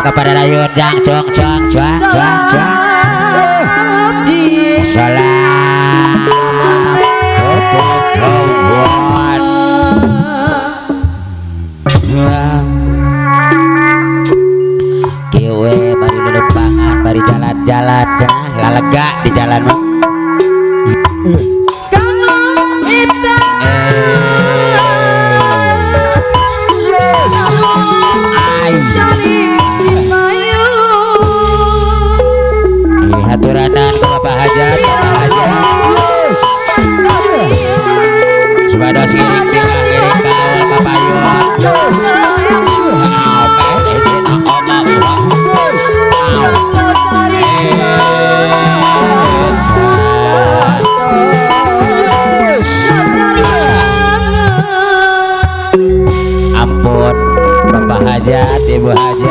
kepada rayu Jang Cung Cung Cung Cung Cung jalan-jalan ya. Lalega di jalan Ibu Haji Ibu Hajat.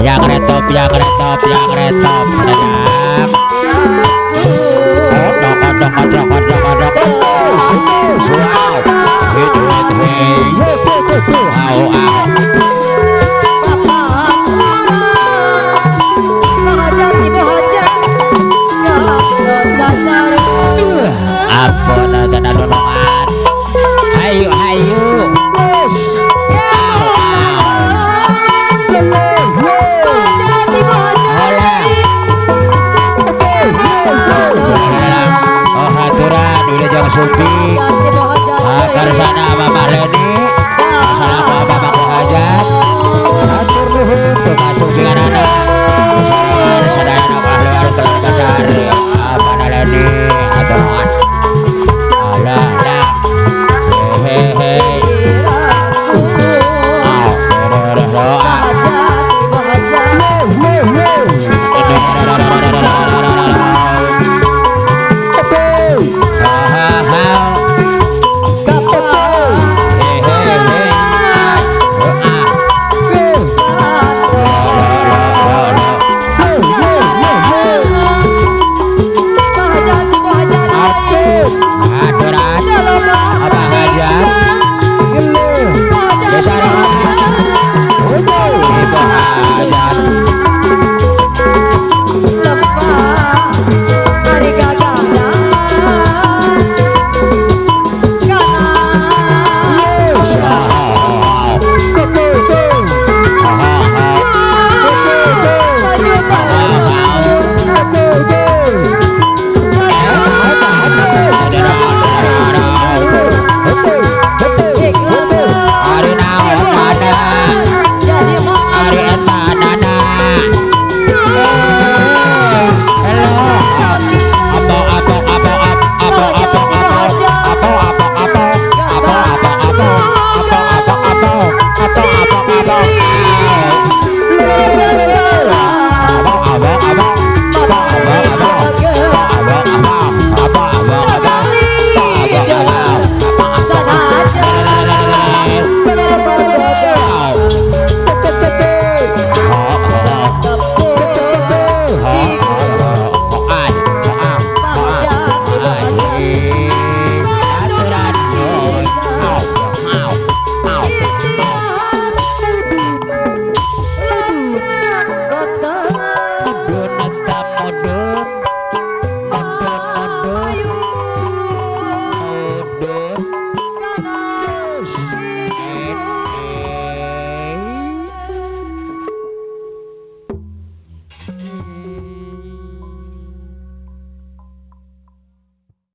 yang retop yang retop yang retop sayang. Kodok kodok kodok kodok kodok. Hit hit. Pak Suki Akar sana